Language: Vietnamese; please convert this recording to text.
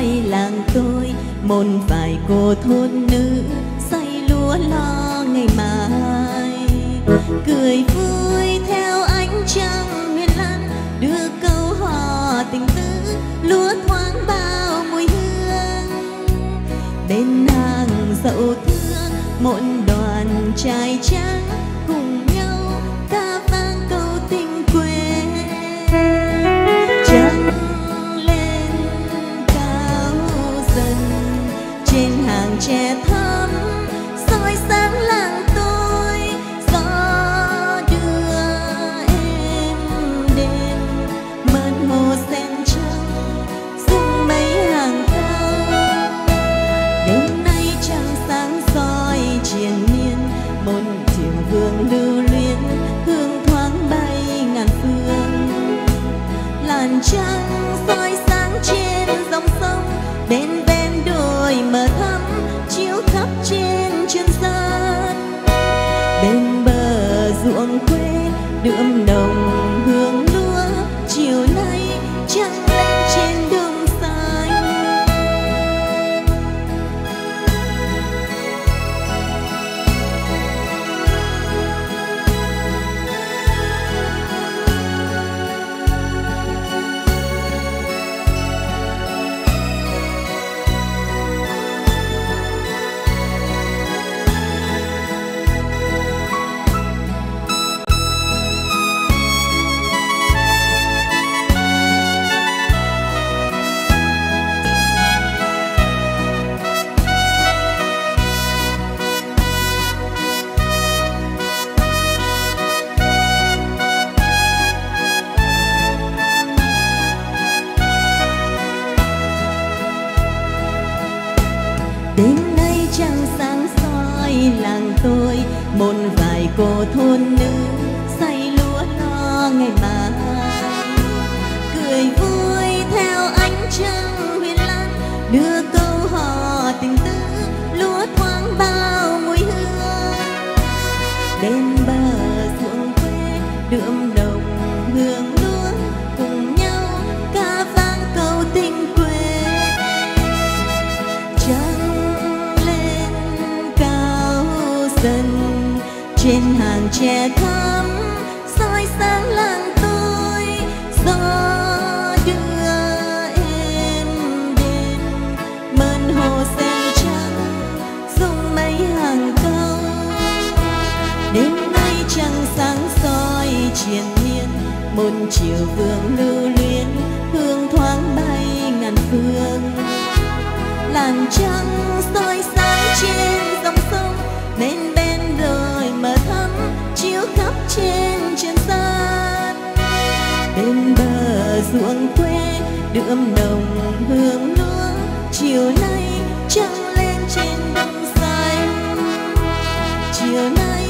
ngày làng tôi một vài cô thôn nữ say lúa lo ngày mai. Cười vui theo ánh trăng miền lan, đưa câu hò tình tứ, lúa thoáng bao mùi hương. Bên nàng dậu thương một đoàn trai trắng trên hàng tre thắm. Soi sáng làng tôi, gió đưa em đêm mơn hồ sen trắng rung mấy hàng cao đêm nay trăng sáng soi triền miên, một chiều vương lưu luyến, hương thoáng bay ngàn phương. Làn trăng mà thắm chiếu khắp trên chân gian bên bờ ruộng quê đượm đồng. Một vài cô thôn nữ say lúa lo ngày mai. Trên hàng tre thắm, soi sáng làng tôi, gió đưa em đến. Mơn hồ sen trắng, rung mấy hàng câu. Đêm nay trăng sáng soi triền miên, một chiều vương lưu luyến, hương thoáng bay ngàn phương. Làng trăng ruộng quê, đượm nồng hương lúa. Chiều nay trăng lên trên đồng xanh chiều nay